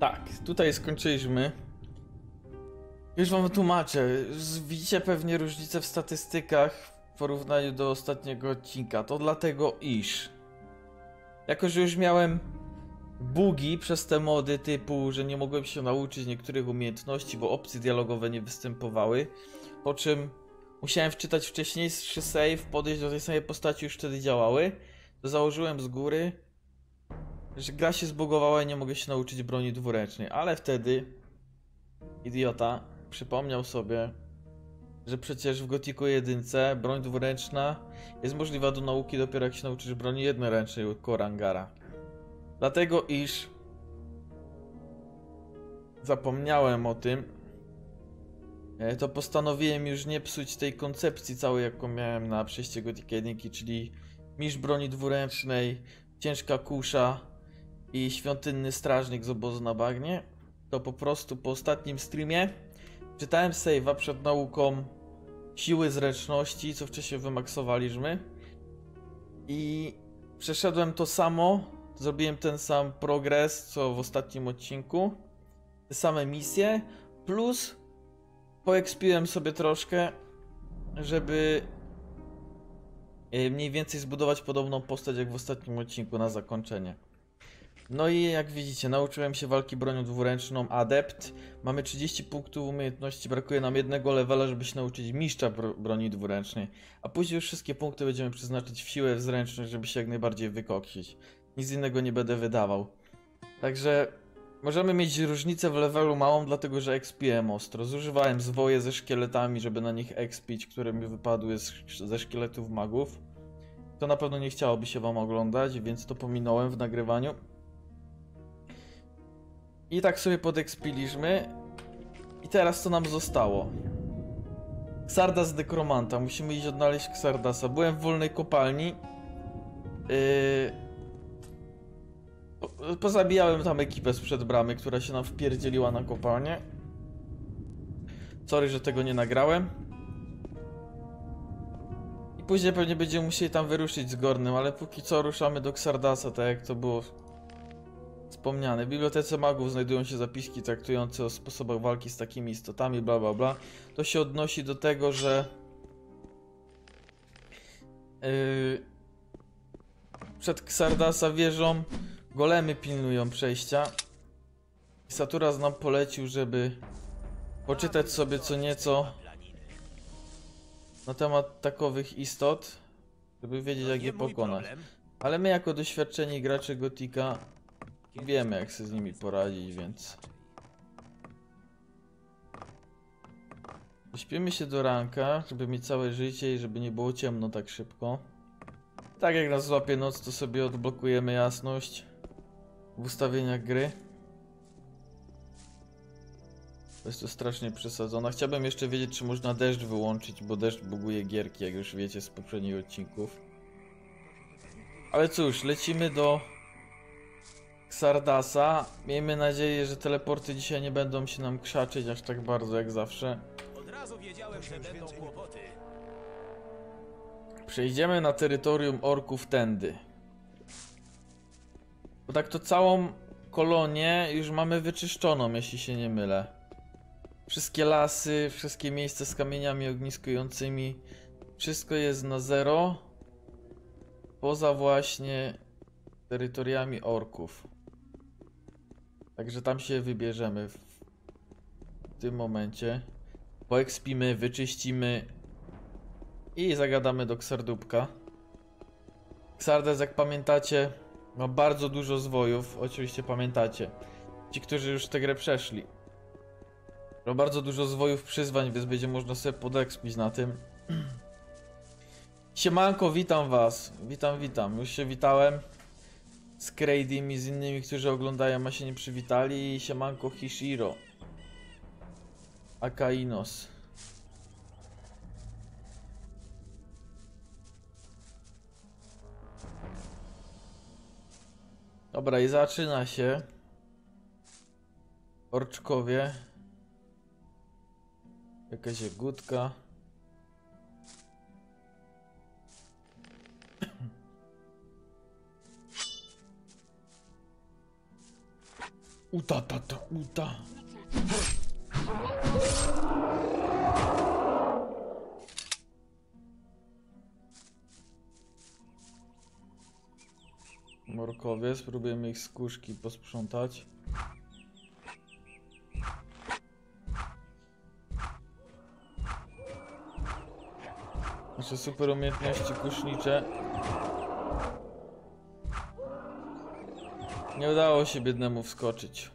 Tak, tutaj skończyliśmy. Już wam tłumaczę. Widzicie pewnie różnicę w statystykach w porównaniu do ostatniego odcinka. To dlatego, iż jako, że już miałem bugi przez te mody typu, że nie mogłem się nauczyć niektórych umiejętności, bo opcje dialogowe nie występowały, po czym musiałem wczytać wcześniejszy save, podejść do tej samej postaci, już wtedy działały, to założyłem z góry, że gra się zbugowała i nie mogę się nauczyć broni dwuręcznej, ale wtedy idiota przypomniał sobie, że przecież w Gotiku 1 broń dwuręczna jest możliwa do nauki dopiero jak się nauczysz broni jednoręcznej u Korangara. Dlatego iż zapomniałem o tym, e, to postanowiłem już nie psuć tej koncepcji całej, jaką miałem na przejście Gothic 1, czyli mistrz broni dwuręcznej, ciężka kusza i świątynny strażnik z obozu na bagnie. To po prostu po ostatnim streamie czytałem save'a przed nauką siły zręczności, co wcześniej wymaksowaliśmy. I przeszedłem to samo, zrobiłem ten sam progres, co w ostatnim odcinku. Te same misje, plus poekspiłem sobie troszkę, żeby e, mniej więcej zbudować podobną postać jak w ostatnim odcinku na zakończenie. No i jak widzicie, nauczyłem się walki bronią dwuręczną Adept. Mamy 30 punktów umiejętności, brakuje nam jednego levela, żeby się nauczyć mistrza bro broni dwuręcznej. A później już wszystkie punkty będziemy przeznaczyć w siłę, w zręczność, żeby się jak najbardziej wykoksić. Nic innego nie będę wydawał. Także możemy mieć różnicę w levelu małą, dlatego że expiłem ostro. Zużywałem zwoje ze szkieletami, żeby na nich expić, które mi wypadły z, ze szkieletów magów. To na pewno nie chciałoby się wam oglądać, więc to pominąłem w nagrywaniu. I tak sobie podekspiliśmy. I teraz co nam zostało? Xardas Dekromanta. Musimy iść odnaleźć Xardasa. Byłem w wolnej kopalni. Yy... Po- Pozabijałem tam ekipę sprzed bramy, która się nam wpierdzieliła na kopalnię. Sorry, że tego nie nagrałem. I później pewnie będziemy musieli tam wyruszyć z Gornym, ale póki co ruszamy do Xardasa, tak jak to było wspomniane. W Bibliotece Magów znajdują się zapiski traktujące o sposobach walki z takimi istotami, bla bla bla. To się odnosi do tego, że yy, przed Xardasa wieżą golemy pilnują przejścia. Saturas nam polecił, żeby poczytać sobie co nieco na temat takowych istot, żeby wiedzieć jak je pokonać. Ale my jako doświadczeni gracze Gotika wiemy jak sobie z nimi poradzić, więc... Śpimy się do ranka, żeby mieć całe życie i żeby nie było ciemno tak szybko. Tak jak nas złapie noc, to sobie odblokujemy jasność w ustawieniach gry. To jest to strasznie przesadzone. Chciałbym jeszcze wiedzieć, czy można deszcz wyłączyć, bo deszcz buguje gierki, jak już wiecie z poprzednich odcinków. Ale cóż, lecimy do Xardasa. Miejmy nadzieję, że teleporty dzisiaj nie będą się nam krzaczyć aż tak bardzo jak zawsze. Od razu wiedziałem, że będą kłopoty. Przejdziemy na terytorium orków tędy. Bo tak to całą kolonię już mamy wyczyszczoną, jeśli się nie mylę. Wszystkie lasy, wszystkie miejsca z kamieniami ogniskującymi, wszystko jest na zero. Poza właśnie terytoriami orków. Także tam się wybierzemy w, tym momencie. Poekspimy, wyczyścimy i zagadamy do Ksardubka. Ksardes, jak pamiętacie, ma bardzo dużo zwojów. Oczywiście pamiętacie. Ci, którzy już tę grę przeszli. Ma bardzo dużo zwojów przyzwań, więc będzie można sobie podekspić na tym. Siemanko, witam was. Witam, witam. Już się witałem z Kradim i z innymi, którzy oglądają, a się nie przywitali. Siemanko Hishiro. Akainos. Dobra, i zaczyna się. Orczkowie. Jakaś jagódka. Uta, ta, ta, uta. Morkowie, spróbujemy ich skórzki posprzątać. Nasze super umiejętności kusznicze. Nie udało się biednemu wskoczyć.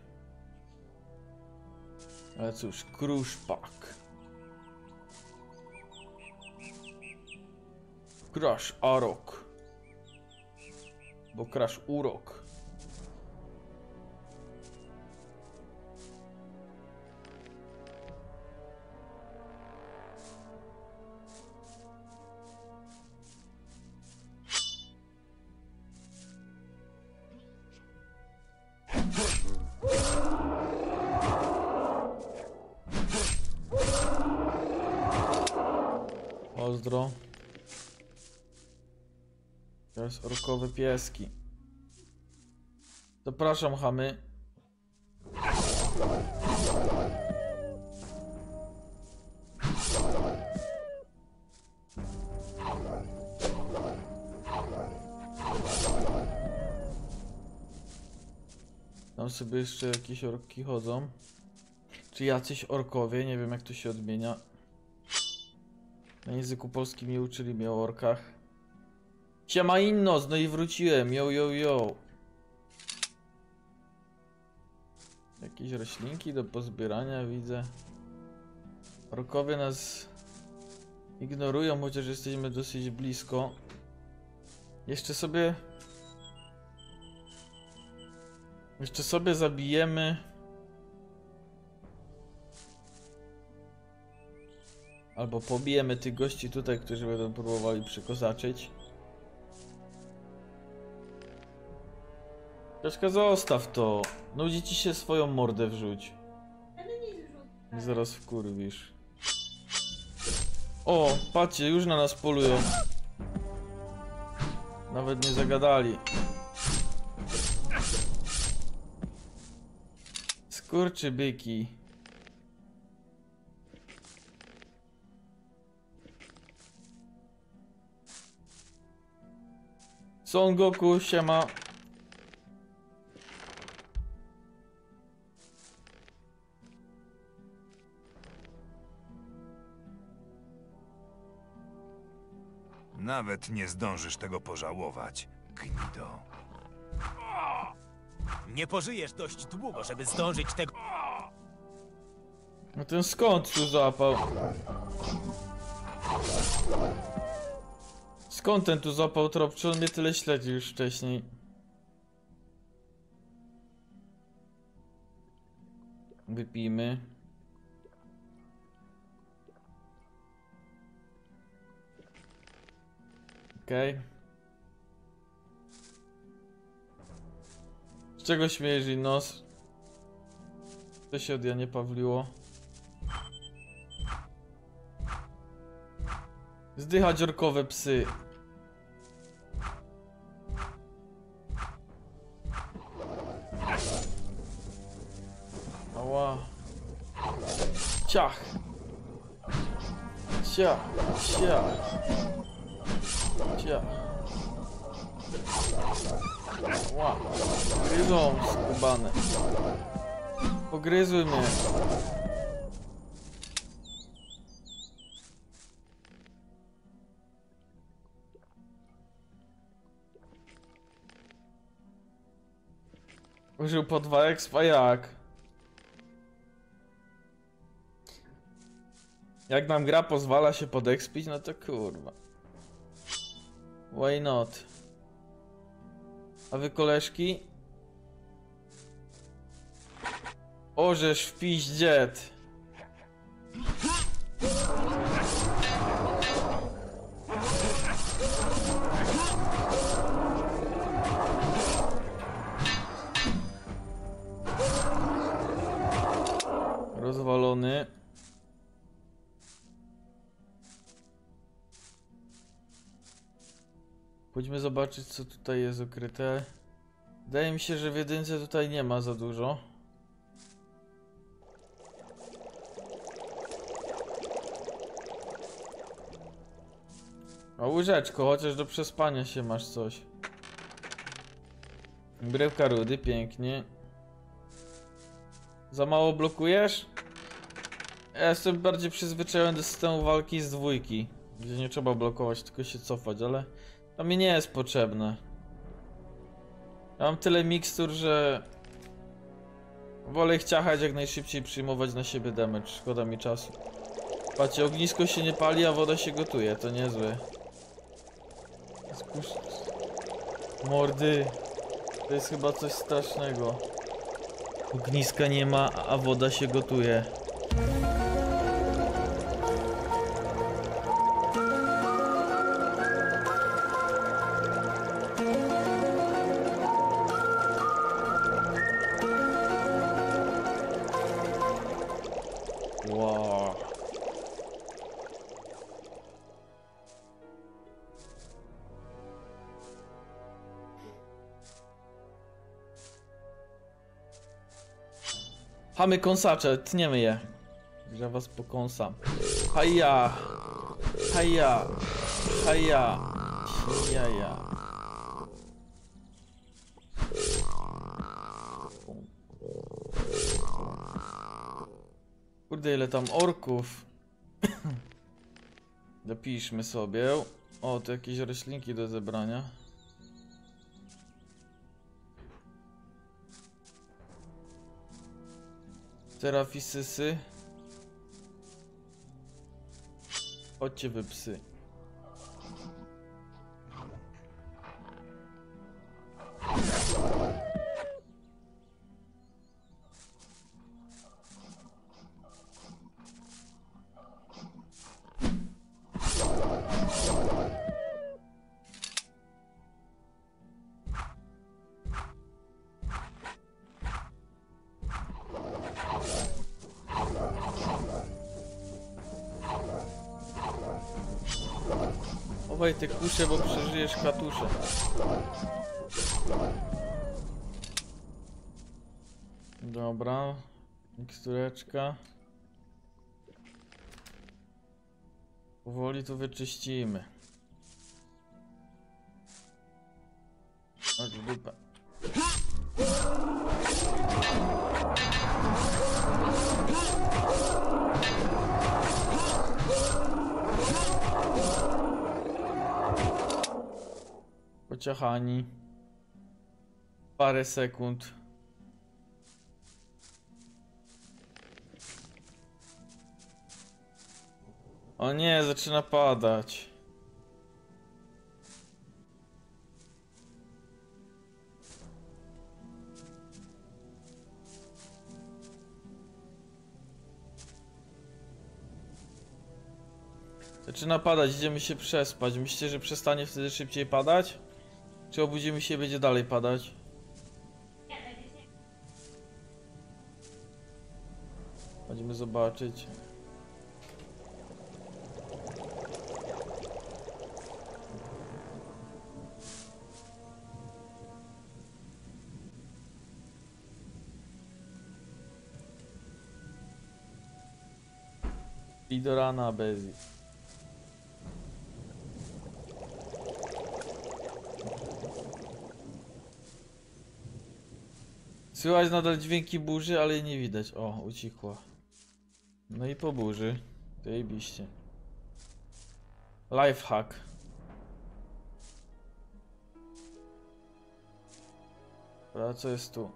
Ale cóż, kruszpak. Crash Arok. Bo Crash Urok. Teraz orkowe pieski. Zapraszam, chamy. Tam sobie jeszcze jakieś orki chodzą. Czy jacyś orkowie, nie wiem jak to się odmienia. Na języku polskim nie uczyli mnie o orkach. Siema Innos, no i wróciłem, yo yo yo. Jakieś roślinki do pozbierania widzę. Orkowie nas ignorują, chociaż jesteśmy dosyć blisko. Jeszcze sobie... Jeszcze sobie zabijemy... Albo pobijemy tych gości tutaj, którzy będą próbowali przykozaczyć. Troszkę zostaw to. Nudzi ci się swoją mordę wrzuć. I zaraz wkurwisz. O, patrzcie, już na nas polują. Nawet nie zagadali. Skurczy byki. Son Goku, siema. Nawet nie zdążysz tego pożałować, gnido. Nie pożyjesz dość długo, żeby zdążyć tego... No ten skąd tu złapał? Skąd ten tu złapał trop? Czy on mnie tyle śledził już wcześniej? Wypijmy. Okej. Z czego śmiejesz i nos? To się od Janie Pawliło. Zdychać orkowe psy. Ała. Ciach. Ciach. Ciach. Ciach. Ła. Gryzą skubane. Pogryzły mnie. Użył po 2 expa jak? Jak nam gra pozwala się podekspić, no to kurwa. Why not? A wy koleżki? Orzesz w piździet. Chodźmy zobaczyć, co tutaj jest ukryte. Wydaje mi się, że w jedynce tutaj nie ma za dużo. O łyżeczko, chociaż do przespania się masz coś. Bryłka rudy, pięknie. Za mało blokujesz? Ja jestem bardziej przyzwyczajony do systemu walki z dwójki, gdzie nie trzeba blokować, tylko się cofać, ale to mi nie jest potrzebne. Ja mam tyle mikstur, że wolę ich ciachać jak najszybciej przyjmować na siebie damage. Szkoda mi czasu. Patrzcie, ognisko się nie pali, a woda się gotuje, to niezłe. Spuść... Mordy. To jest chyba coś strasznego. Ogniska nie ma, a woda się gotuje. Chamy kąsacze, tniemy je. Że was pokąsam. Haja! Haja! Haja! Jaja. Kurde, ile tam orków. Dopiszmy sobie. O, to jakieś roślinki do zebrania. Terafisysy. Chodźcie wy psy. Chowaj te kusze, bo przeżyjesz katusze. Dobra. Mikstureczka. Powoli to wyczyścimy. Chodź w. Pociachani. Parę sekund. O nie, zaczyna padać. Zaczyna padać, idziemy się przespać. Myślicie, że przestanie wtedy szybciej padać? Czy obudzimy się będzie dalej padać? Będziemy zobaczyć. I do rana bez. Słychać nadal dźwięki burzy, ale jej nie widać. O, ucichła. No i po burzy. Zajebiście. Lifehack. Dobra, co jest tu?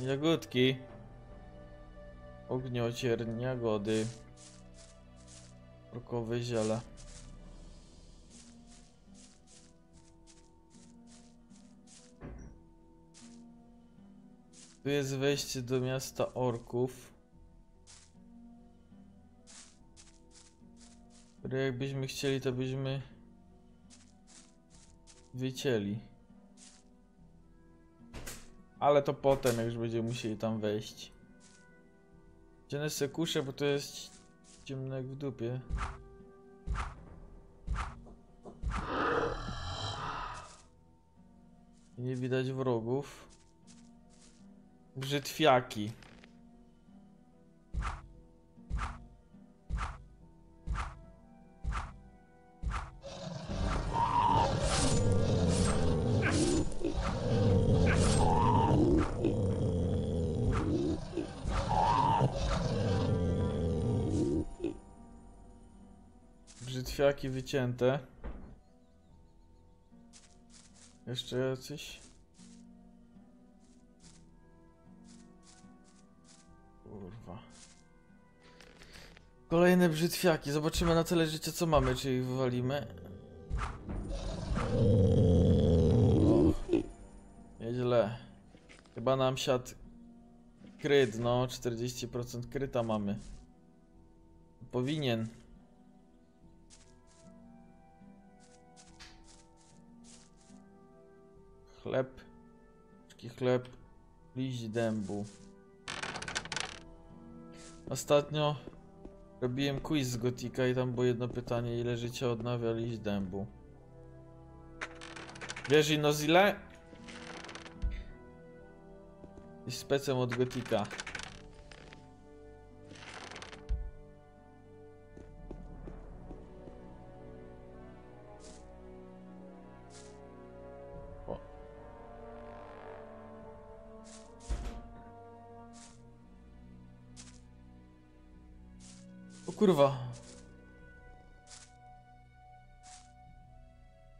Jagódki. Ogniociern, jagody. Rokowe ziele. Tu jest wejście do miasta orków. Które jakbyśmy chcieli, to byśmy wycięli. Ale to potem, jak już będziemy musieli tam wejść. Dzienę se kuszę, bo to jest ciemno jak w dupie. Nie widać wrogów. Brzytwiaki. Brzytwiaki wycięte. Jeszcze jacyś? Kolejne brzytwiaki. Zobaczymy na tyle życia co mamy, czy ich wywalimy. O, nieźle. Chyba nam siadł kryt, no 40% kryta mamy. Powinien. Chleb. Taki chleb. Liść dębu. Ostatnio robiłem quiz z Gotika i tam było jedno pytanie, ile życia odnawia liść dębu. Wiesz ino z ile? Jest specem od Gotika. Kurwa.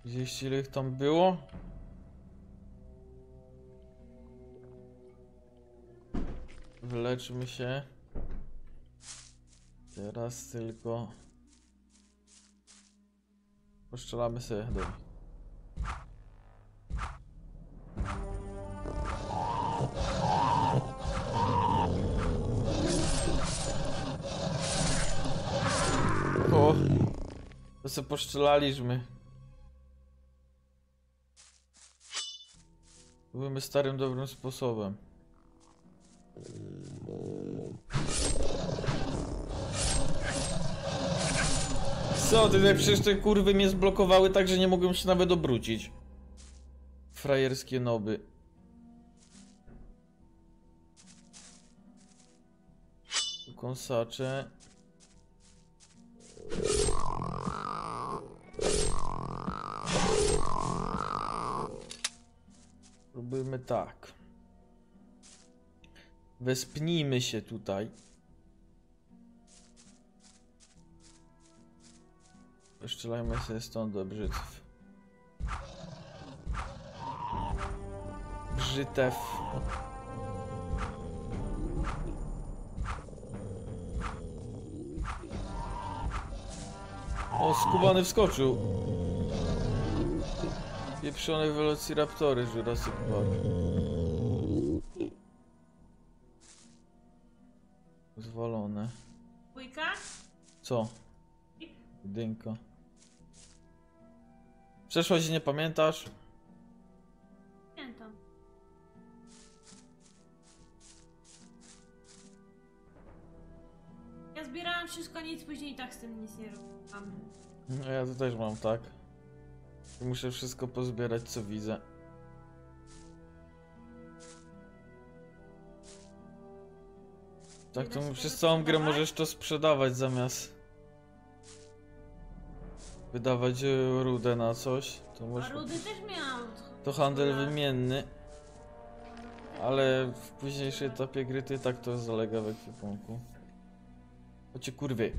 Gdzieś ile ich tam było? Wyleczmy się. Teraz tylko... Poszczelamy sobie do nich. O! To sobie poszczelaliśmy. Byłymy starym, dobrym sposobem. Co ty, przecież te kurwy mnie zblokowały tak, że nie mogłem się nawet obrócić. Frajerskie noby. Kąsacze. Robimy tak. Wespnijmy się tutaj. Strzelajmy sobie stąd do brzytw. Brzytew. O, skubany wskoczył. Pieprzone Velociraptory Jurassic Park. Zwalone. Dwójka? Co? Jedynka. Przeszłość nie pamiętasz? Pamiętam. Ja zbierałam wszystko, nic później i tak z tym nic nie robiłam. No ja to też mam tak. Muszę wszystko pozbierać co widzę. Tak to przez całą grę możesz to sprzedawać zamiast wydawać e, rudę na coś. To, A możesz, rudy też miałam. to handel wymienny. Ale w późniejszym etapie gry i tak to zalega w ekwipunku. Chodźcie kurwy.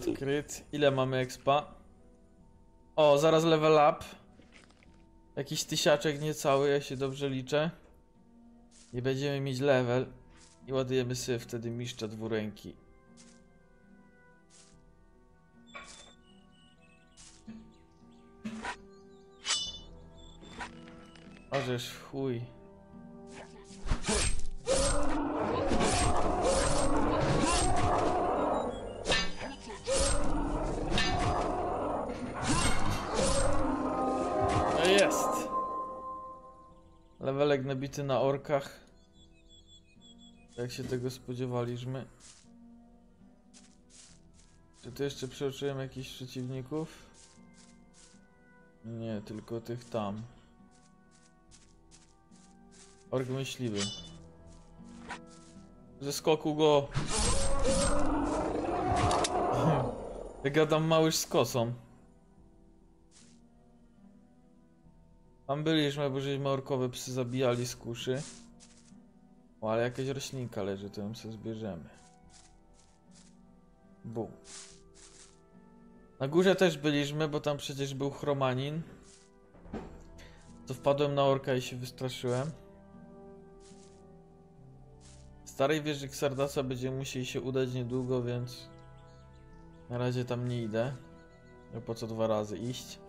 Kryt. Ile mamy expa? O, zaraz level up. Jakiś tysiaczek niecały, ja się dobrze liczę. I będziemy mieć level. I ładujemy sobie wtedy mistrza dwuręki. Ożeż chuj. Levelek nabity na orkach. Jak się tego spodziewaliśmy. Czy tu jeszcze przeoczyłem jakichś przeciwników? Nie, tylko tych tam. Ork myśliwy. Ze skoku go. Gadam małyż z kosą. Tam byliśmy, bo żeśmy orkowe psy zabijali z kuszy. O, ale jakaś roślinka leży, to ją sobie zbierzemy. Bum. Na górze też byliśmy, bo tam przecież był chromanin. To wpadłem na orka i się wystraszyłem. Starej wieży Xardasa będziemy musieli się udać niedługo, więc na razie tam nie idę. No po co dwa razy iść?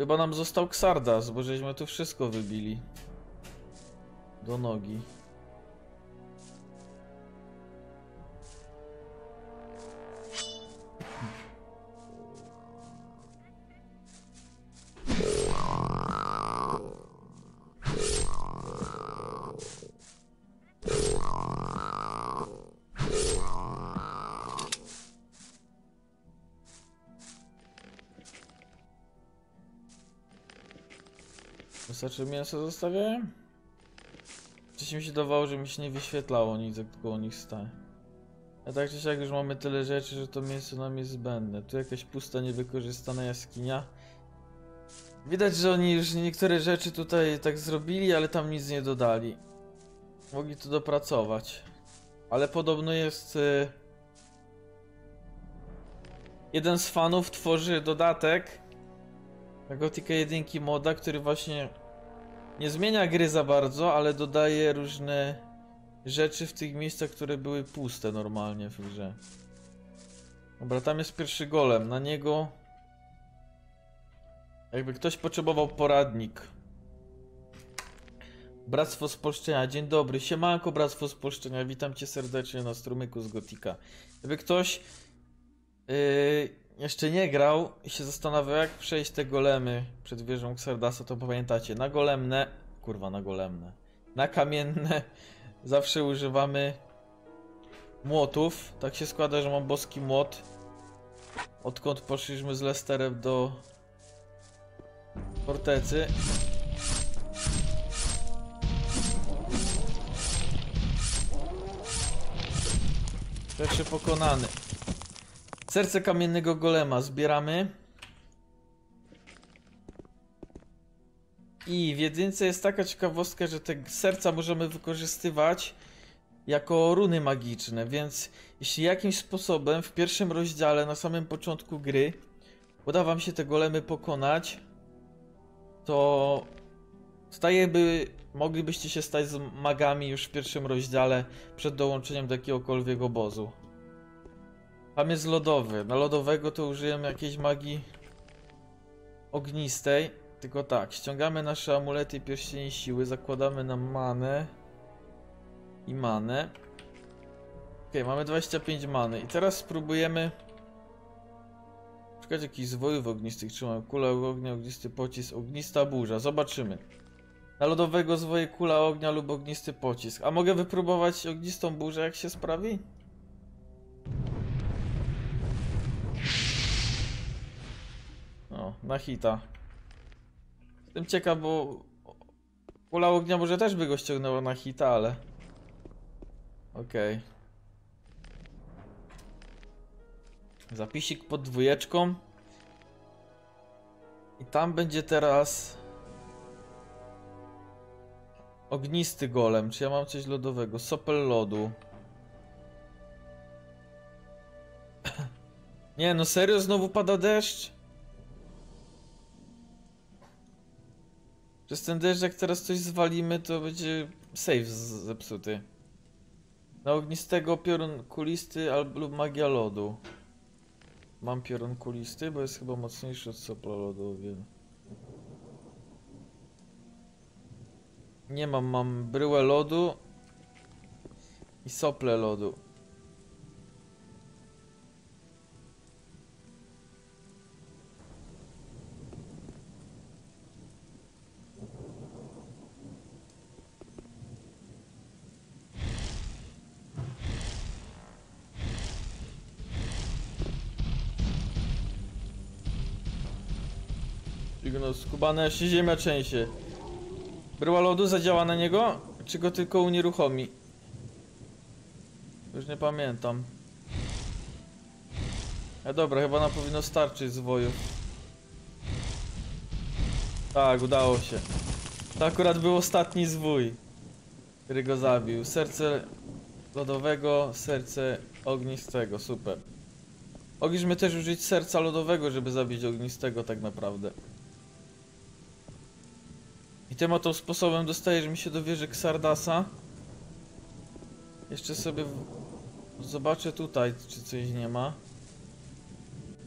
Chyba nam został Xardas, bo żeśmy tu wszystko wybili. Do nogi. Wystarczy mięso zostawiałem? Wcześniej mi się dawało, że mi się nie wyświetlało nic, jak koło nich stanie. A tak czy siak już mamy tyle rzeczy, że to mięso nam jest zbędne. Tu jakaś pusta, niewykorzystana jaskinia. Widać, że oni już niektóre rzeczy tutaj tak zrobili, ale tam nic nie dodali. Mogli to dopracować. Ale podobno jest... y, Jeden z fanów tworzy dodatek Gothica 1 moda, który właśnie nie zmienia gry za bardzo, ale dodaje różne rzeczy w tych miejscach, które były puste normalnie w grze. Dobra, tam jest pierwszy golem. Na niego jakby ktoś potrzebował poradnik. Bractwo Spolszczenia, dzień dobry. Siemanko Bractwo Spolszczenia, witam cię serdecznie na strumyku z Gotika. Jakby ktoś yy, jeszcze nie grał i się zastanawiał jak przejść te golemy przed wieżą Xardasa, to pamiętacie, na golemne, kurwa na golemne, na kamienne zawsze używamy młotów. Tak się składa, że mam boski młot. Odkąd poszliśmy z Lesterem do fortecy. Pierwszy pokonany. Serce kamiennego golema zbieramy. I w jedynce jest taka ciekawostka, że te serca możemy wykorzystywać jako runy magiczne, więc jeśli jakimś sposobem w pierwszym rozdziale, na samym początku gry, uda wam się te golemy pokonać, to by, moglibyście się stać z magami już w pierwszym rozdziale przed dołączeniem do jakiegokolwiek obozu. Tam jest lodowy. Na lodowego to użyjemy jakiejś magii ognistej. Tylko tak, ściągamy nasze amulety i pierścienie siły, zakładamy na manę i manę. Ok, mamy 25 many i teraz spróbujemy szukać jakichś zwojów ognistych. Trzymam kula ognia, ognisty pocisk, ognista burza. Zobaczymy. Na lodowego zwoje kula ognia lub ognisty pocisk. A mogę wypróbować ognistą burzę, jak się sprawi? O, na hita. Jestem ciekaw, bo kula ognia może też by go ściągnęła na hita, ale... Okej. Zapisik pod dwójeczką. I tam będzie teraz... Ognisty golem. Czy ja mam coś lodowego? Sopel lodu. Nie no, serio? Znowu pada deszcz? Przez ten deszcz, jak teraz coś zwalimy, to będzie save z- zepsuty. Na ognistego piorun kulisty albo lub magia lodu. Mam piorun kulisty, bo jest chyba mocniejszy od sopla lodu o wiele. Nie mam, mam bryłę lodu i sople lodu. No, skubane się ziemia trzęsie. Bryła lodu zadziała na niego? Czy go tylko unieruchomi? Już nie pamiętam. A dobra, chyba nam powinno starczyć zwojów. Tak, udało się. To akurat był ostatni zwój, który go zabił. Serce lodowego, serce ognistego, super. Mogliśmy też użyć serca lodowego, żeby zabić ognistego tak naprawdę. Tym oto sposobem dostajesz mi się do wieży. Jeszcze sobie zobaczę tutaj, czy coś nie ma.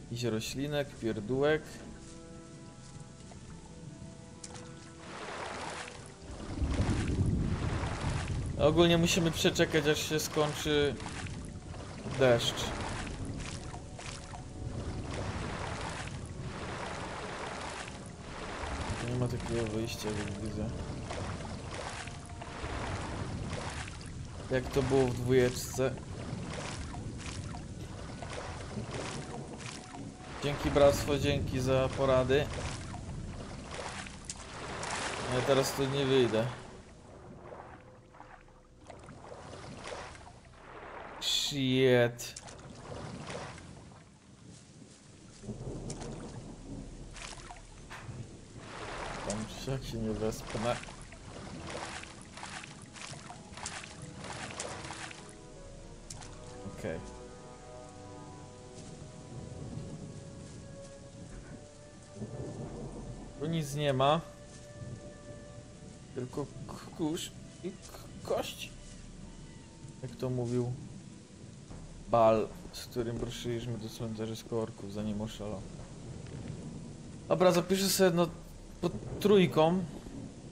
Jakiś roślinek, pierdółek. Ogólnie musimy przeczekać aż się skończy deszcz. Nie ma takiego wyjścia, jak widzę. Jak to było w dwójeczce. Dzięki bractwo, dzięki za porady. Ale teraz tu nie wyjdę. Shit. Tam czy jak się nie wespnę. Okej. Tu nic nie ma. Tylko kurz i kość. Jak to mówił Bal, z którym ruszyliśmy do cmentarzyska orków, zanim oszalał. Dobra, zapiszę sobie no pod trójką,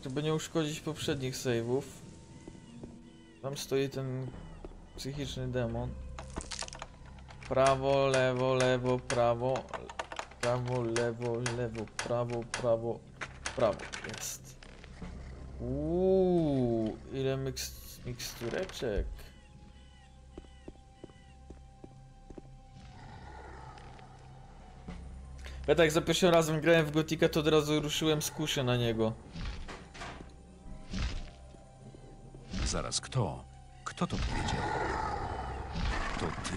żeby nie uszkodzić poprzednich save'ów. Tam stoi ten psychiczny demon. Prawo, lewo, lewo, prawo. Prawo, lewo, lewo, prawo, prawo, prawo. Jest. Uuu, ile miks mikstureczek. Ja tak za pierwszym razem grałem w Gotika, to od razu ruszyłem z kuszy na niego. Zaraz, kto? Kto to powiedział? To ty?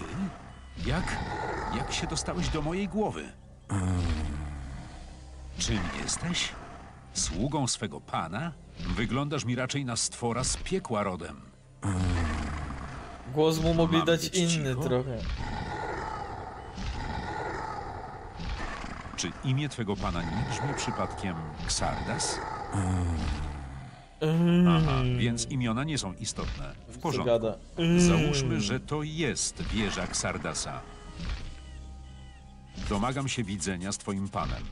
Jak? Jak się dostałeś do mojej głowy? Czym jesteś? Sługą swego pana? Wyglądasz mi raczej na stwora z piekła rodem. Głos mu mogli dać inny cicho? trochę. Czy imię twego pana nie brzmi przypadkiem Xardas? Aha, więc imiona nie są istotne. W Co porządku. gada? Załóżmy, że to jest wieża Xardasa. Domagam się widzenia z twoim panem.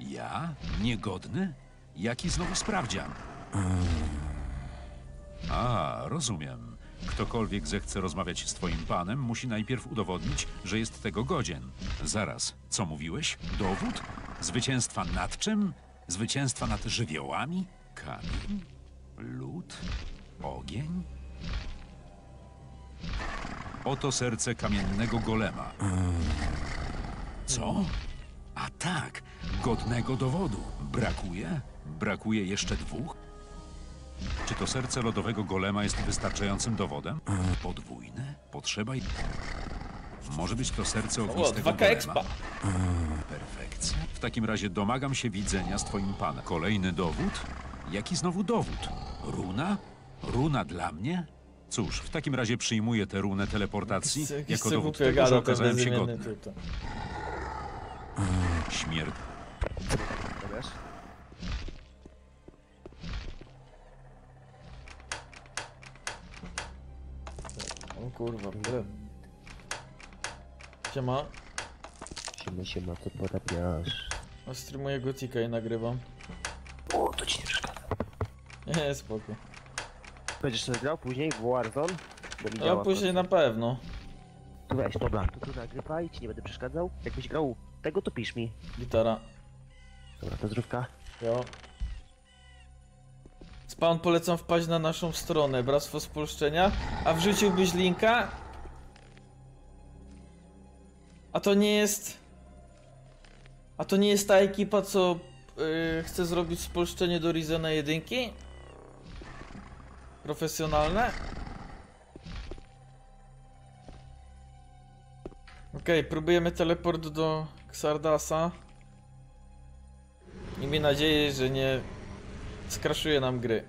Ja? Niegodny? Jaki znowu sprawdzian? A, rozumiem. Ktokolwiek zechce rozmawiać z twoim panem, musi najpierw udowodnić, że jest tego godzien. Zaraz, co mówiłeś? Dowód? Zwycięstwa nad czym? Zwycięstwa nad żywiołami? Kamień? Lód? Ogień? Oto serce kamiennego golema. Co? A tak, godnego dowodu. Brakuje? Brakuje jeszcze dwóch? Czy to serce lodowego golema jest wystarczającym dowodem? Podwójne? Potrzeba i... Może być to serce O, ognistego 2K golema? Expa. Perfekcja. W takim razie domagam się widzenia z twoim panem. Kolejny dowód? Jaki znowu dowód? Runa? Runa dla mnie? Cóż, w takim razie przyjmuję tę runę teleportacji Jakiś jako dowód tego, że gada ten okazałem się bezimienny godny. tutaj. Śmierć. Kurwa, ble. Siema. Siema, siema, co porabiasz? A streamuję Gotika i nagrywam. O, to ci nie przeszkadza. Nie, spoko. Będziesz sobie grał później w Warzone? Bo mi No działa później na pewno. Tu weź, dobra, to tu nagrywaj, ci nie będę przeszkadzał. Jakbyś grał tego, to pisz mi. Gitara. Dobra, to zdrówka. Jo. Spawn polecam wpaść na naszą stronę Bractwo Spolszczenia. A wrzuciłbyś linka? A to nie jest... A to nie jest ta ekipa, co yy, chce zrobić spolszczenie do Rizena 1? Profesjonalne? Okej, próbujemy teleport do Xardasa. I nadzieję, że nie skraszuje nam gry.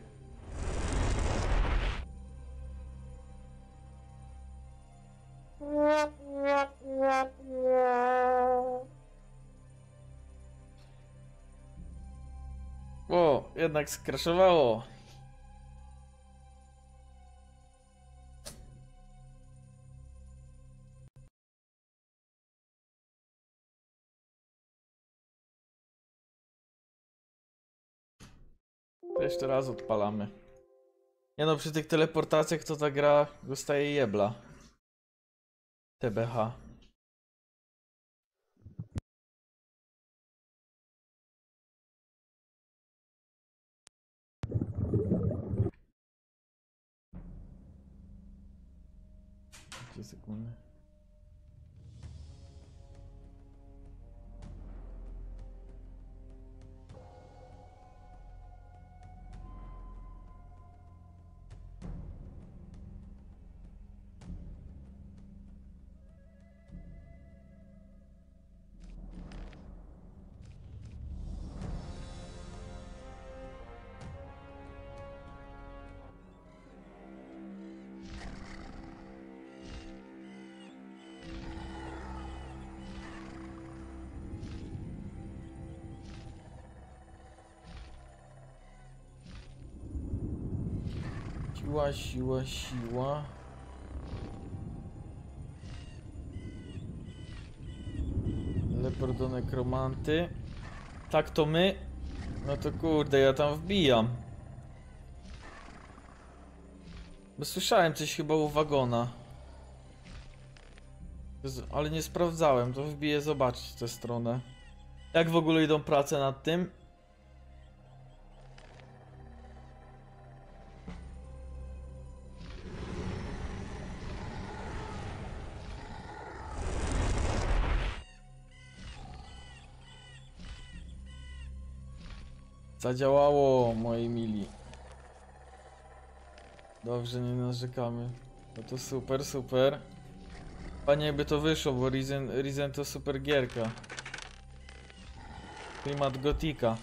O, jednak skraszowało. Jeszcze raz odpalamy. Nie no, przy tych teleportacjach to ta gra dostaje jebla. TBH. Siła, siła, siła. Lepor do nekromanty. Tak to my. No to kurde, ja tam wbijam. Bo słyszałem coś chyba u wagona. Ale nie sprawdzałem, to wbiję zobaczyć tę stronę. Jak w ogóle idą prace nad tym? Zadziałało, moi mili. Dobrze, nie narzekamy. No to super, super. Panie, jakby to wyszło, bo Risen, Risen to super gierka. Klimat gotika.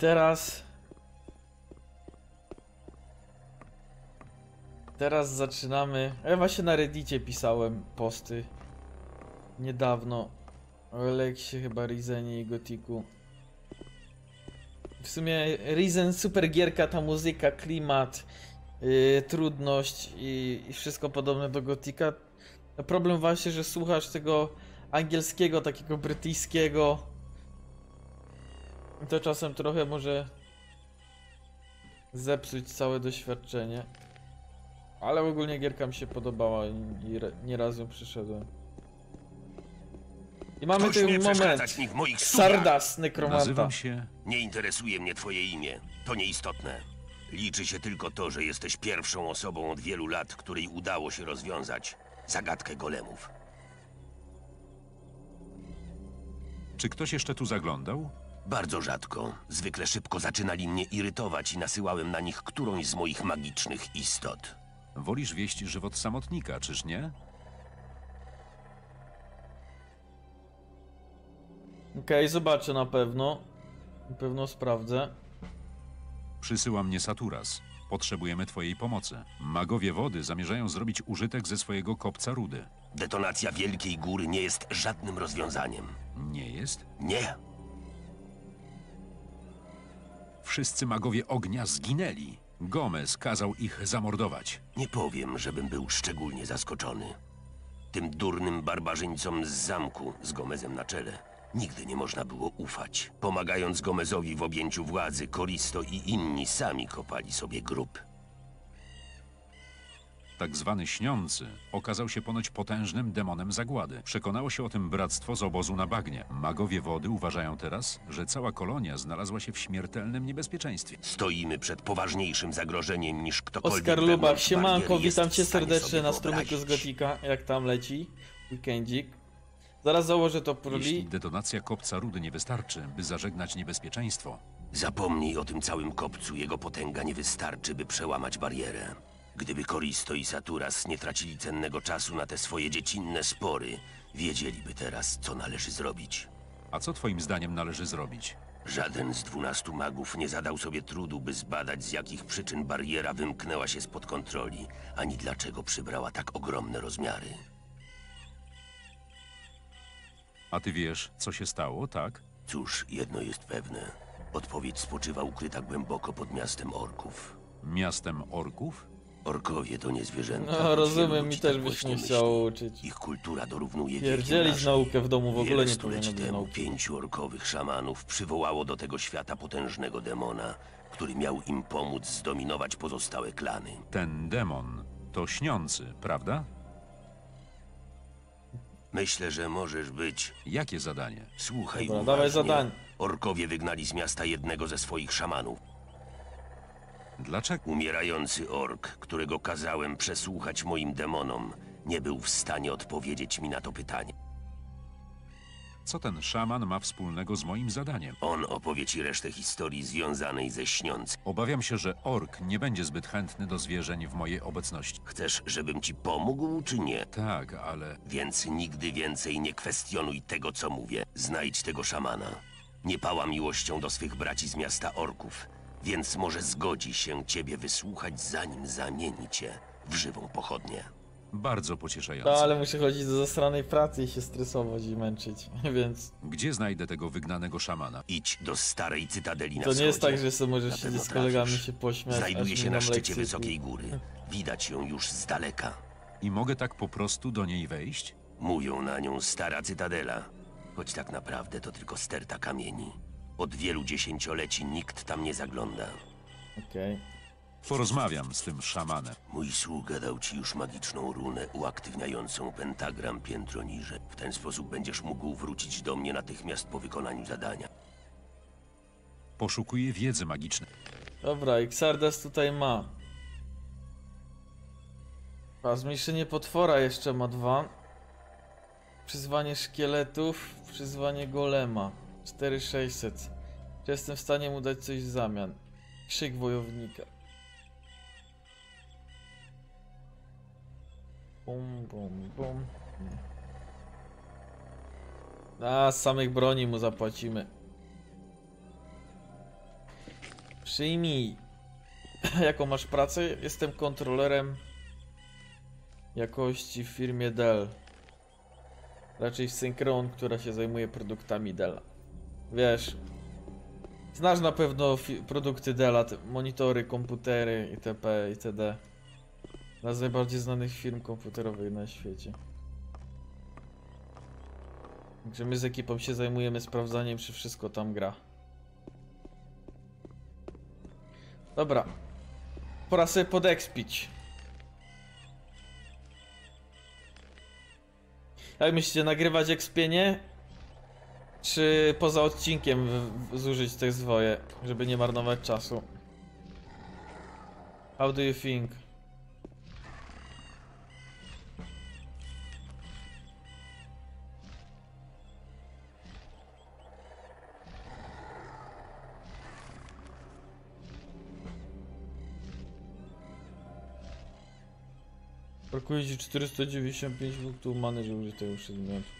Teraz... Teraz zaczynamy... Ja właśnie na reddicie pisałem posty. Niedawno. O Eleksie chyba, Rizenie i Gotiku. W sumie Risen, super gierka, ta muzyka, klimat, yy, trudność i, i wszystko podobne do Gotika. No Problem właśnie, że słuchasz tego angielskiego, takiego brytyjskiego. To czasem trochę może zepsuć całe doświadczenie. Ale ogólnie gierka mi się podobała i, re- nieraz ją przyszedłem. I mamy Ktoś ten moment. mi w moich. Sardas, nekromanta. Nazywam się... Nie interesuje mnie twoje imię. To nieistotne. Liczy się tylko to, że jesteś pierwszą osobą od wielu lat, której udało się rozwiązać zagadkę golemów. Czy ktoś jeszcze tu zaglądał? Bardzo rzadko. Zwykle szybko zaczynali mnie irytować i nasyłałem na nich którąś z moich magicznych istot. Wolisz wieść żywot samotnika, czyż nie? Okej, zobaczę na pewno. Na pewno sprawdzę. Przysyła mnie Saturas. Potrzebujemy twojej pomocy. Magowie wody zamierzają zrobić użytek ze swojego kopca rudy. Detonacja Wielkiej Góry nie jest żadnym rozwiązaniem. Nie jest? Nie. Wszyscy magowie ognia zginęli. Gomez kazał ich zamordować. Nie powiem, żebym był szczególnie zaskoczony. Tym durnym barbarzyńcom z zamku z Gomezem na czele nigdy nie można było ufać. Pomagając Gomezowi w objęciu władzy, Koristo i inni sami kopali sobie grób. Tak zwany śniący okazał się ponoć potężnym demonem zagłady. Przekonało się o tym bractwo z obozu na bagnie. Magowie wody uważają teraz, że cała kolonia znalazła się w śmiertelnym niebezpieczeństwie. Stoimy przed poważniejszym zagrożeniem niż ktokolwiek Oskar Lubak, siemanko, witam cię serdecznie na strumyku z. Gotika. Jak tam leci? Weekendzik. Zaraz założę to Jeśli pruli. detonacja kopca rudy nie wystarczy, by zażegnać niebezpieczeństwo, Zapomnij o tym całym kopcu, jego potęga nie wystarczy, by przełamać barierę. Gdyby Koristo i Saturas nie tracili cennego czasu na te swoje dziecinne spory, wiedzieliby teraz, co należy zrobić. a co twoim zdaniem należy zrobić? Żaden z dwunastu magów nie zadał sobie trudu, by zbadać, z jakich przyczyn bariera wymknęła się spod kontroli, ani dlaczego przybrała tak ogromne rozmiary. A ty wiesz, co się stało, tak? Cóż, jedno jest pewne. Odpowiedź spoczywa ukryta głęboko pod miastem orków. Miastem orków? Orkowie to nie zwierzęta. No choć wielu rozumiem, mi ludzi też tak byś właśnie nie myśli. chciał uczyć. Ich kultura dorównuje wiekiem Pierdzielić naszej. naukę w domu w ogóle Wiele nie stuleci powinno temu nauki. pięciu orkowych szamanów przywołało do tego świata potężnego demona, który miał im pomóc zdominować pozostałe klany. Ten demon to śniący, prawda? Myślę, że możesz być. Jakie zadanie? Słuchaj, Dobra, uważnie. dawaj zadań. Orkowie wygnali z miasta jednego ze swoich szamanów. Dlaczego? Umierający ork, którego kazałem przesłuchać moim demonom, nie był w stanie odpowiedzieć mi na to pytanie. Co ten szaman ma wspólnego z moim zadaniem? On opowie ci resztę historii związanej ze śniącym. Obawiam się, że ork nie będzie zbyt chętny do zwierzeń w mojej obecności. Chcesz, żebym ci pomógł, czy nie? Tak, ale Więc nigdy więcej nie kwestionuj tego, co mówię. Znajdź tego szamana. Nie pała miłością do swych braci z miasta orków, więc może zgodzi się ciebie wysłuchać, zanim zamieni cię w żywą pochodnię. bardzo No pocieszające. ale muszę chodzić do zastranej pracy i się stresować i męczyć, więc Gdzie znajdę tego wygnanego szamana? Idź do starej cytadeli na to nie jest wschodzie. tak, że sobie Na możesz pewno siedzieć z kolegami trafisz. się pośmiać. Znajduje aż się na szczycie wysokiej góry. Widać ją już z daleka. I mogę tak po prostu do niej wejść? Mówią na nią stara cytadela, choć tak naprawdę to tylko sterta kamieni. Od wielu dziesięcioleci nikt tam nie zagląda. Okej. Porozmawiam z tym szamanem. Mój sługa dał ci już magiczną runę uaktywniającą pentagram piętro niżej. W ten sposób będziesz mógł wrócić do mnie natychmiast po wykonaniu zadania. Poszukuję wiedzy magicznej. Dobra, Xardas tutaj ma. A zmniejszenie potwora jeszcze ma dwa. Przyzwanie szkieletów, przyzwanie golema. 4600. Czy jestem w stanie mu dać coś w zamian? Krzyk wojownika. Bum, bum, bum. A, z samych broni mu zapłacimy. Przyjmij. Jaką masz pracę? Jestem kontrolerem jakości w firmie Dell. Raczej w Synchron, która się zajmuje produktami Della. Wiesz, znasz na pewno produkty Della, te monitory, komputery itp. itd. Jedna z najbardziej znanych firm komputerowych na świecie. Także my z ekipą się zajmujemy sprawdzaniem, czy wszystko tam gra. Dobra. Pora sobie podekspić. Jak myślicie, nagrywać ekspienie? Czy poza odcinkiem zużyć te zwoje, żeby nie marnować czasu? How do you think? Brakuje ci 495 punktów many, żeby użyć tego przedmiotu.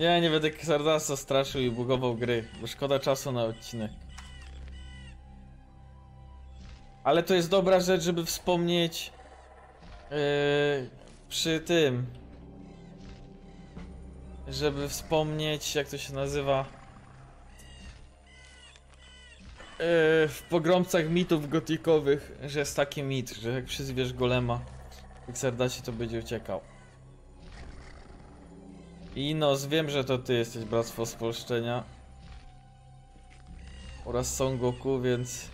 Nie, nie będę Xardasa straszył i bugował gry, bo szkoda czasu na odcinek. Ale to jest dobra rzecz, żeby wspomnieć yy, przy tym, żeby wspomnieć, jak to się nazywa, yy, w pogromcach mitów gotikowych, że jest taki mit, że jak przyzwiesz golema w Xardasie, to będzie uciekał. Inos, wiem, że to ty jesteś Bractwo Spolszczenia. oraz Son Goku, więc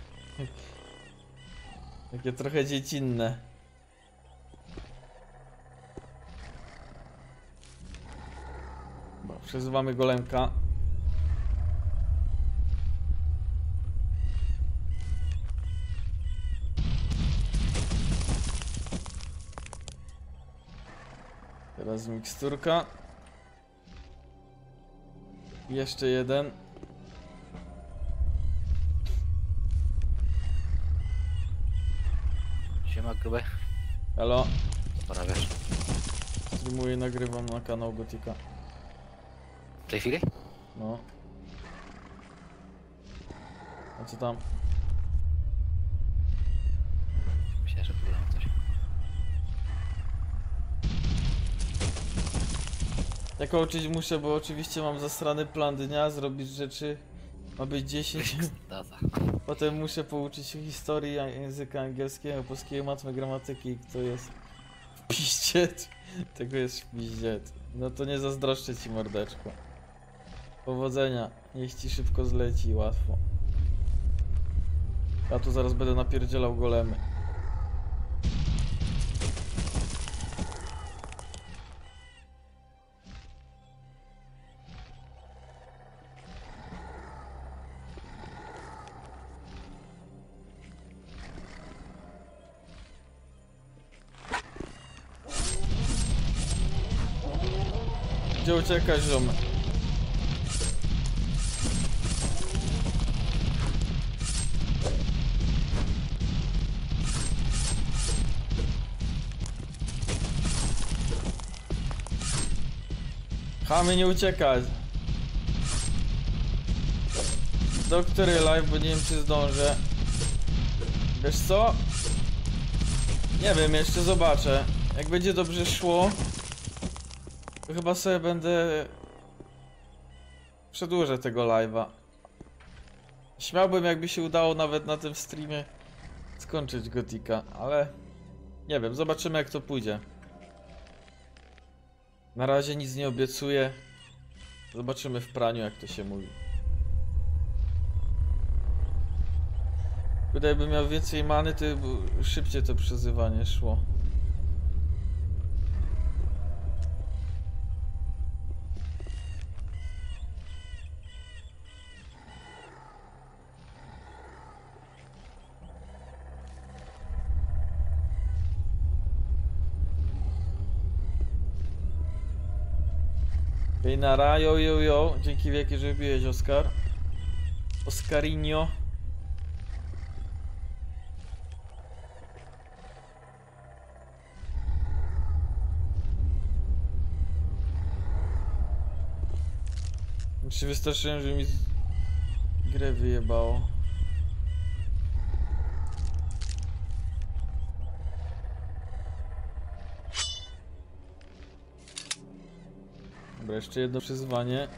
takie trochę dziecinne. Dobra, golemka. Teraz miksturka. Jeszcze jeden. Siema grube. Halo, Porabiasz. streamuję, nagrywam na kanał Gotika. W tej chwili? No. A co tam? Ja kończyć muszę, bo oczywiście mam zasrany plan dnia, zrobić rzeczy. Ma być 10. Daza. Potem muszę pouczyć się historii, języka angielskiego, polskiego, matmy, gramatyki, to jest w piździec. Tego jest w piździec. No to nie zazdroszczę ci mordeczko. Powodzenia. Niech ci szybko zleci, łatwo. Ja tu zaraz będę napierdzielał golemy. Gdzie uciekasz, ziomek? Chamy, nie uciekać. Do której live, bo nie wiem czy zdążę. Wiesz co? Nie wiem, jeszcze zobaczę. Jak będzie dobrze szło, chyba sobie będę... Przedłużę tego live'a. Śmiałbym jakby się udało nawet na tym streamie skończyć Gotika, ale... Nie wiem, zobaczymy jak to pójdzie. Na razie nic nie obiecuję. Zobaczymy w praniu jak to się mówi. Gdybym miał więcej many, to szybciej to przezywanie szło. Hej nara, yo yo yo, dzięki wielkie, że wbiłeś Oskar. Oscarinho. Czy wystarczyłem, że mi grę wyjebało? Jeszcze jedno przyzwanie.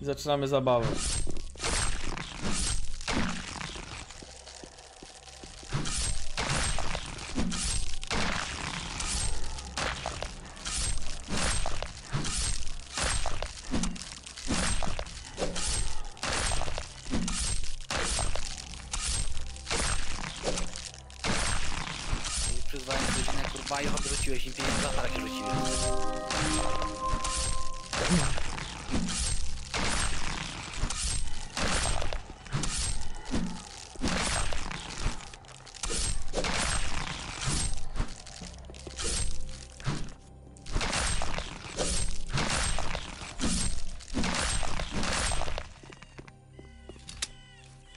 I zaczynamy zabawę.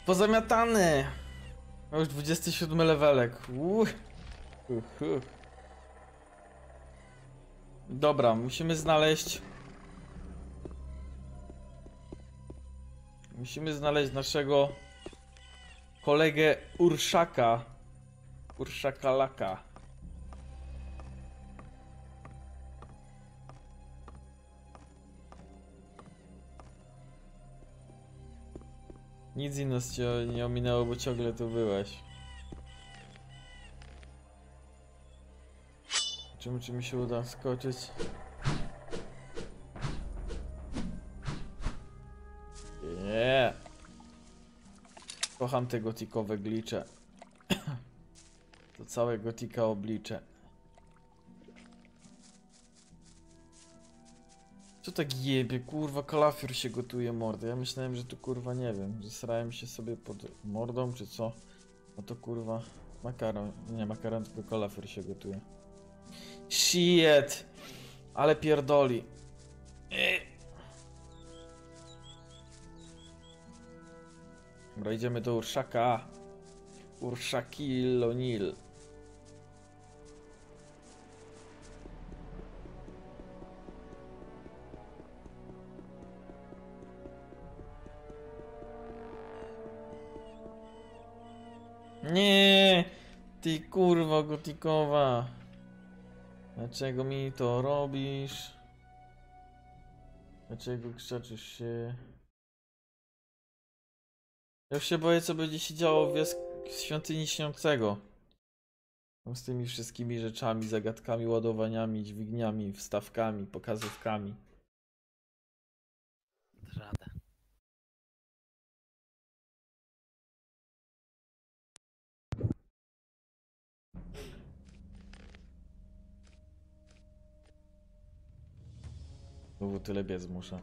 Pozamiatany! Już 27 levelek. Dobra, musimy znaleźć. Musimy znaleźć naszego kolegę Urszaka. Urszaka Nic innego cię nie ominęło, bo ciągle tu byłeś. Czemu czy mi się uda skoczyć? Nie. Kocham te gotikowe glicze. To całe gotika oblicze. Co tak jebie, kurwa, kalafior się gotuje mordę. Ja myślałem, że tu kurwa nie wiem, że srałem się sobie pod mordą czy co. No to kurwa makaron, nie makaron, tylko kalafior się gotuje. Shit! Ale pierdoli. Dobra, idziemy do Urszaka. Urszaki Lonil. Nie, ty kurwa gotikowa. Dlaczego mi to robisz? Dlaczego krzaczysz się? Ja się boję, co będzie się działo w w świątyni śniącego. Z tymi wszystkimi rzeczami, zagadkami, ładowaniami, dźwigniami, wstawkami, pokazówkami. Żadę. Znowu tyle biec muszę.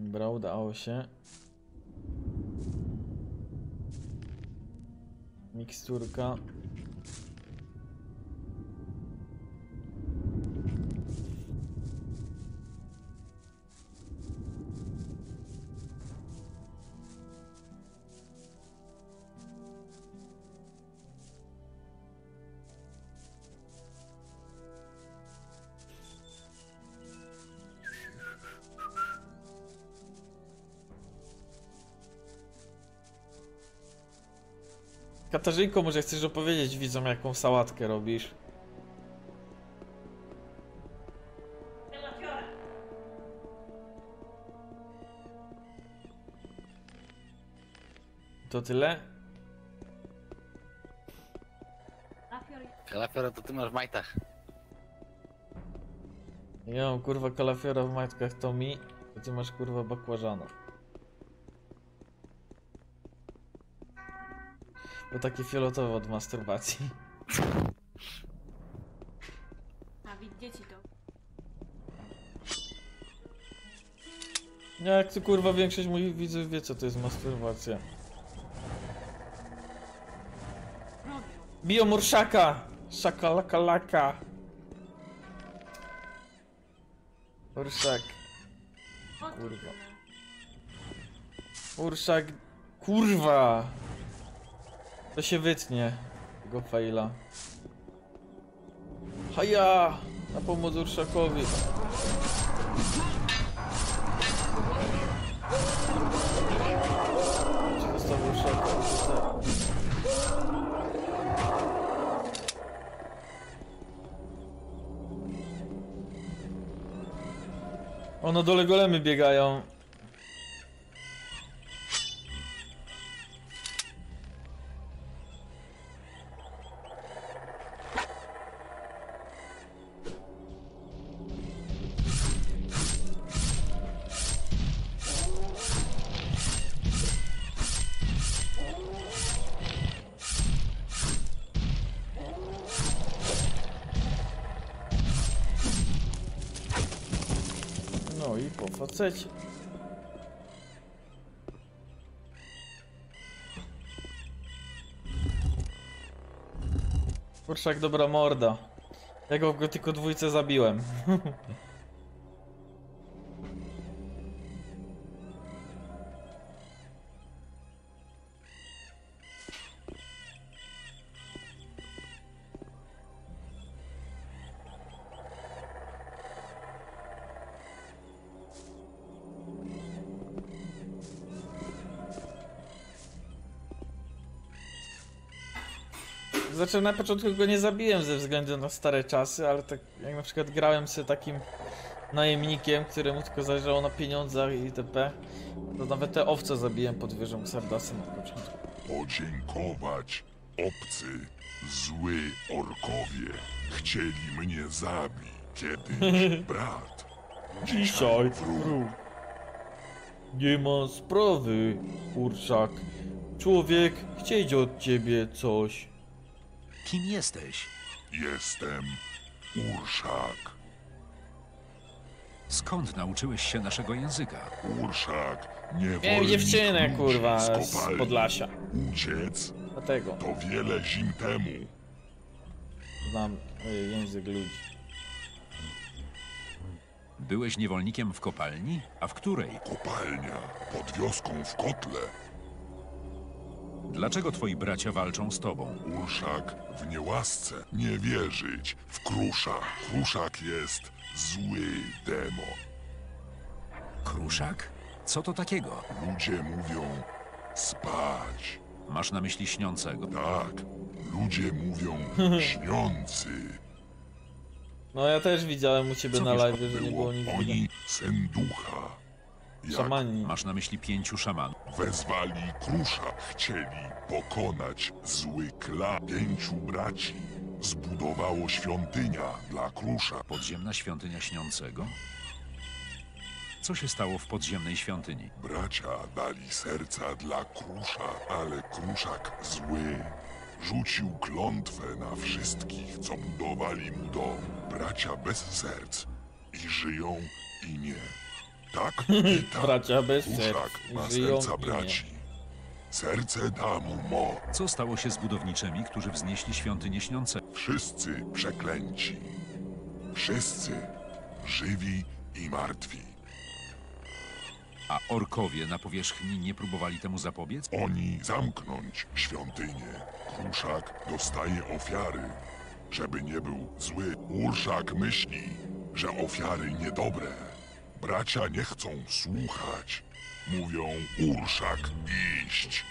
Dobra, udało się. Miksturka. Katarzynko, może chcesz opowiedzieć widzom, jaką sałatkę robisz? To tyle? Kalafiora to ty masz w majtach. Ja mam kurwa kalafiora w majtkach to mi, a ty masz kurwa bakłażana. To takie fioletowe od masturbacji. A widzicie to. Nie, jak ty kurwa większość moich widzów wie co to jest masturbacja. Robią. Biją murszaka! Szakalakalaka! Urszak. O, to Kurwa. Urszak. Kurwa! To się wytnie. Tego faila. Haja! Na pomoc Urszakowi. Czy dostał Urszaka? O, na dole golemy biegają. Kurczak dobra morda. Ja go w Gotyku dwójce zabiłem. Znaczy na początku go nie zabiłem ze względu na stare czasy, ale tak jak na przykład grałem sobie takim najemnikiem, któremu tylko zależało na pieniądzach i itp. To nawet te owce zabiłem pod wieżą Xardasy na początku. Podziękować. Obcy, zły orkowie chcieli mnie zabić. Kiedyś brat. Dzisiaj wróg. Nie ma sprawy, kurczak. Człowiek chcieć od ciebie coś. Kim jesteś? Jestem Urszak. Skąd nauczyłeś się naszego języka? Urszak, Miałem niewolnik dziewczynę, kurwa, z z kopalni. Podlasia. Uciec Dlatego to wiele zim temu. znam y, język ludzi. Byłeś niewolnikiem w kopalni? A w której? Kopalnia pod wioską w kotle. Dlaczego twoi bracia walczą z tobą? Urszak w niełasce nie wierzyć w krusza. Kruszak jest zły demon. Kruszak? Co to takiego? Ludzie mówią spać. Masz na myśli śniącego? Tak, ludzie mówią śniący. No ja też widziałem u ciebie Co na wiesz, live, że nie było Było nic widać. oni syn ducha. Jak Szamani. Masz na myśli pięciu szamanów. wezwali krusza, chcieli pokonać zły klan. Pięciu braci zbudowało świątynia dla krusza. Podziemna świątynia śniącego? Co się stało w podziemnej świątyni? Bracia dali serca dla krusza, ale kruszak zły. Rzucił klątwę na wszystkich, co budowali mu dom. Bracia bez serc i żyją i nie. Tak i tak. Bracia bez serc, ma żyją serca i nie. braci. Serce da mu moc. Co stało się z budowniczymi, którzy wznieśli świątynię śniącego? Wszyscy przeklęci. Wszyscy żywi i martwi. A orkowie na powierzchni nie próbowali temu zapobiec? Oni zamknąć świątynię. Kruszak dostaje ofiary, żeby nie był zły. Urszak myśli, że ofiary niedobre. Bracia nie chcą słuchać. Mówią Urszak iść.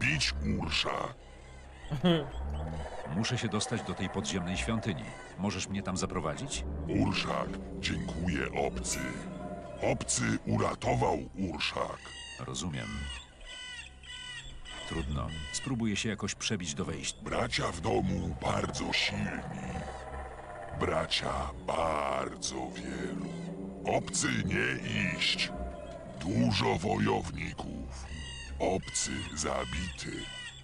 Bić Urszak. Muszę się dostać do tej podziemnej świątyni. Możesz mnie tam zaprowadzić? Urszak dziękuję obcy. Obcy uratował Urszak. Rozumiem. Trudno. Spróbuję się jakoś przebić do wejścia. Bracia w domu bardzo silni. Bracia bardzo wielu. Obcy nie iść. Dużo wojowników. Obcy zabity.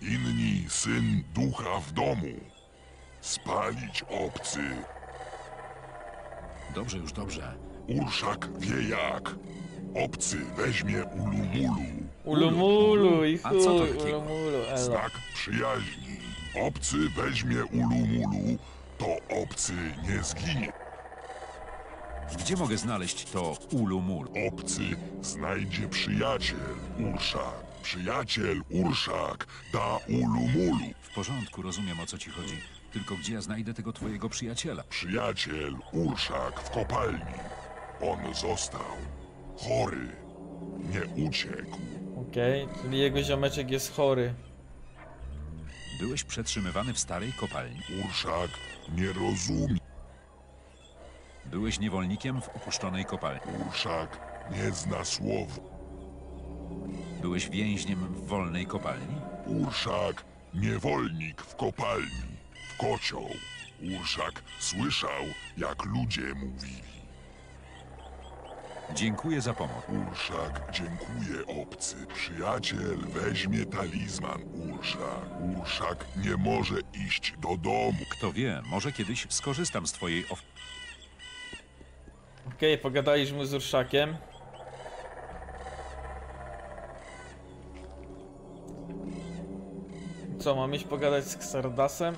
Inni syn ducha w domu. Spalić obcy. Dobrze, już dobrze. Urszak wie jak. Obcy weźmie ulumulu. Ulumulu i A co to takiego? ulumulu, elo. Znak przyjaźni. Obcy weźmie ulumulu, to obcy nie zginie. Gdzie mogę znaleźć to ulumul? Obcy znajdzie przyjaciel Urszak. Przyjaciel Urszak da ulumulu. W porządku, rozumiem o co ci chodzi. Tylko gdzie ja znajdę tego twojego przyjaciela? Przyjaciel Urszak w kopalni. On został chory. Nie uciekł. Okej, czyli jego ziomeczek jest chory. Byłeś przetrzymywany w starej kopalni. Urszak nie rozumie. Byłeś niewolnikiem w opuszczonej kopalni. Urszak nie zna słowa. Byłeś więźniem w wolnej kopalni. Urszak niewolnik w kopalni, w kocioł. Urszak słyszał, jak ludzie mówili. Dziękuję za pomoc. Urszak dziękuję obcy. Przyjaciel weźmie talizman Urszak. Urszak nie może iść do domu. Kto wie, może kiedyś skorzystam z twojej of... Okej, pogadaliśmy z Urszakiem. Co, mam iść pogadać z Xardasem?